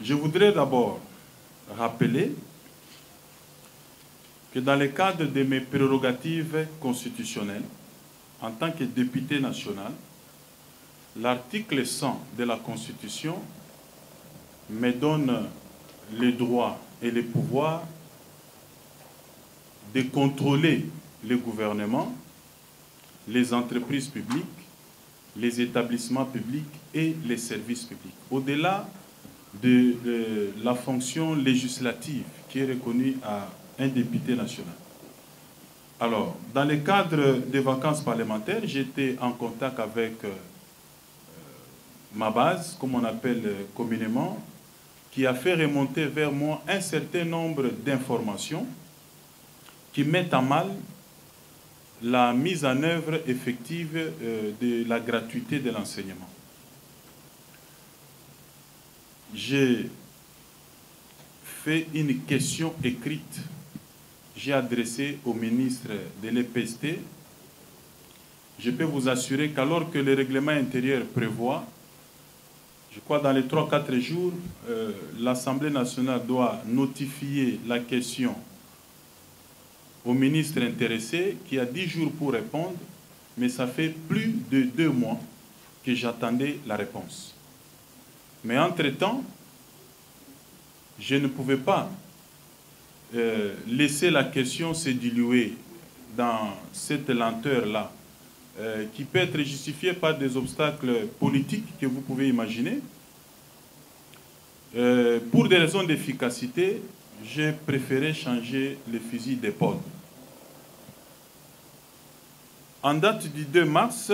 Je voudrais d'abord rappeler que dans le cadre de mes prérogatives constitutionnelles, en tant que député national, l'article 100 de la Constitution me donne les droits et les pouvoirs de contrôler le gouvernement, les entreprises publiques, les établissements publics et les services publics. Au-delà de, la fonction législative qui est reconnue à un député national. Alors, dans le cadre des vacances parlementaires, j'étais en contact avec euh, ma base, comme on appelle communément, qui a fait remonter vers moi un certain nombre d'informations qui mettent à mal la mise en œuvre effective euh, de la gratuité de l'enseignement. J'ai fait une question écrite, j'ai adressé au ministre de l'EPST. Je peux vous assurer qu'alors que le règlement intérieur prévoit, je crois dans les 3-4 jours, euh, l'Assemblée nationale doit notifier la question au ministre intéressé qui a 10 jours pour répondre, mais ça fait plus de deux mois que j'attendais la réponse. Mais entre-temps, je ne pouvais pas euh, laisser la question se diluer dans cette lenteur-là, euh, qui peut être justifiée par des obstacles politiques que vous pouvez imaginer. Euh, pour des raisons d'efficacité, j'ai préféré changer le fusil d'épaule. En date du 2 mars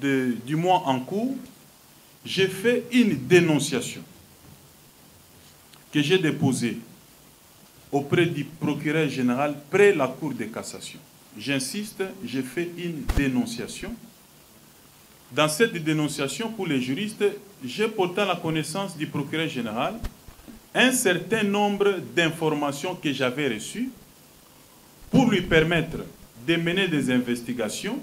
du mois en cours, j'ai fait une dénonciation que j'ai déposée auprès du procureur général près la Cour de cassation. J'insiste, j'ai fait une dénonciation. Dans cette dénonciation, pour les juristes, j'ai porté à la connaissance du procureur général un certain nombre d'informations que j'avais reçues pour lui permettre de mener des investigations,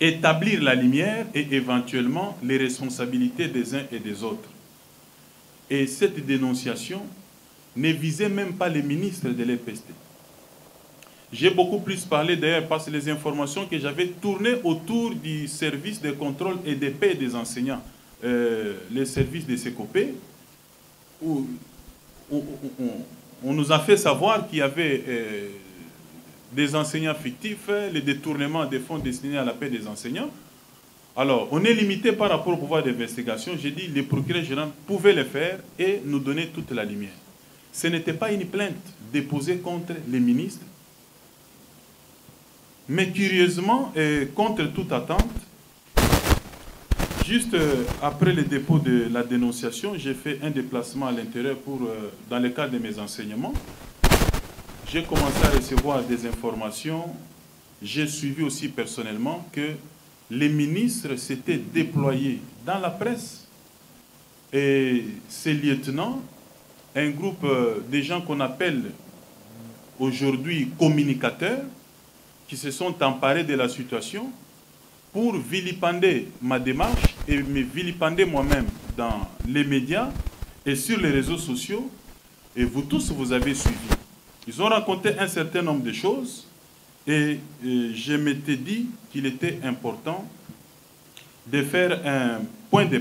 établir la lumière et éventuellement les responsabilités des uns et des autres. Et cette dénonciation ne visait même pas les ministres de l'EPST. J'ai beaucoup plus parlé d'ailleurs parce que les informations que j'avais tournées autour du service de contrôle et de paix des enseignants, euh, les services de CECOP, où, où, où, on nous a fait savoir qu'il y avait euh, des enseignants fictifs, les détournements des fonds destinés à la paix des enseignants. Alors, on est limité par rapport au pouvoir d'investigation. J'ai dit les procureurs généraux pouvaient le faire et nous donner toute la lumière. Ce n'était pas une plainte déposée contre les ministres, mais curieusement, et contre toute attente, juste après le dépôt de la dénonciation, j'ai fait un déplacement à l'intérieur pour, dans le cadre de mes enseignements. J'ai commencé à recevoir des informations. J'ai suivi aussi personnellement que les ministres s'étaient déployés dans la presse. Et ces lieutenants, un groupe de gens qu'on appelle aujourd'hui communicateurs, qui se sont emparés de la situation pour vilipender ma démarche et me vilipender moi-même dans les médias et sur les réseaux sociaux. Et vous tous, vous avez suivi. Ils ont raconté un certain nombre de choses et je m'étais dit qu'il était important de faire un point de